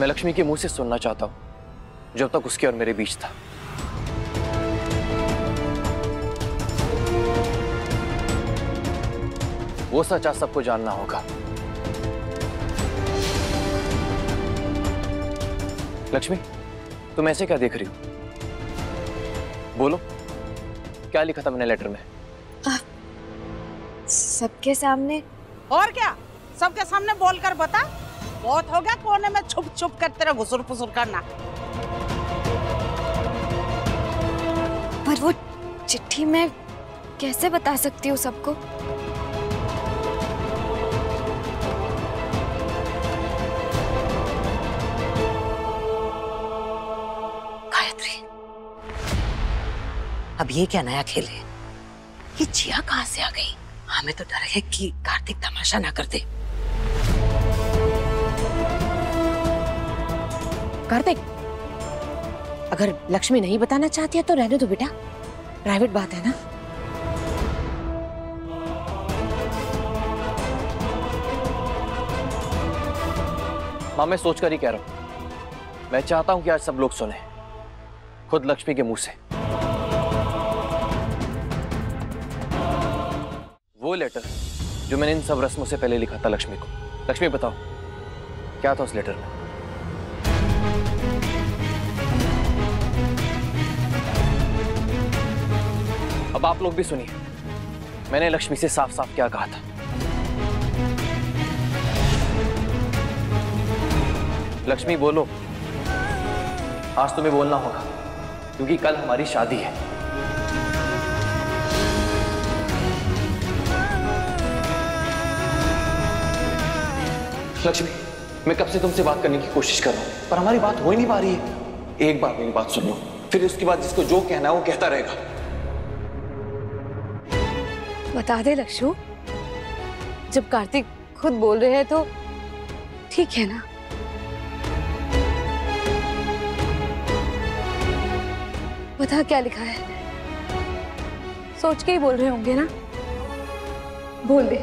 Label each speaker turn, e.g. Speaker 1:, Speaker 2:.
Speaker 1: मैं लक्ष्मी के मुँह से सुनना चाहता हूँ जब तक उसके और मेरे बीच था। वो सच आज सबको जानना होगा। लक्ष्मी तुम ऐसे क्या देख रही हो? बोलो क्या लिखा था मैंने लेटर में?
Speaker 2: सबके सामने
Speaker 3: और क्या? सबके सामने बोलकर बता। बहुत हो गया कोने में छुप छुप कर तेरा घुसुर फुसुर करना।
Speaker 2: पर वो चिट्ठी मैं कैसे बता सकती हूँ सबको?
Speaker 3: अब ये क्या नया खेल है? ये जिया कहाँ से आ गई? हमें तो डर है कि कार्तिक तमाशा ना कर दे। कार्तिक, अगर लक्ष्मी नहीं बताना चाहती है तो रहने दो बेटा। प्राइवेट बात है ना?
Speaker 1: माँ, मैं सोचकर ही कह रहा हूँ। मैं चाहता हूँ कि आज सब लोग सुने, खुद लक्ष्मी के मुँह से। वो लेटर जो मैंने इन सब रस्मों से पहले लिखा था लक्ष्मी को। लक्ष्मी, बताओ, क्या था उस लेटर में? अब आप लोग भी सुनिए। मैंने लक्ष्मी से साफ़ साफ़ क्या कहा था। लक्ष्मी, बोलो। आज तुम्हें बोलना होगा, क्योंकि कल हमारी शादी है। लक्ष्मी, मैं कब से तुमसे बात करने की कोशिश कर रहा हूँ, पर हमारी बात हो ही नहीं पा रही है। एक बार मेरी बात सुन लो, फिर उसके बाद जिसको जो कहना है वो कहता रहेगा।
Speaker 2: बता दे लक्ष्मू। जब कार्तिक खुद बोल रहे हैं तो ठीक है ना? बता क्या लिखा है? सोच के ही बोल रहे होंगे ना? बोल दे।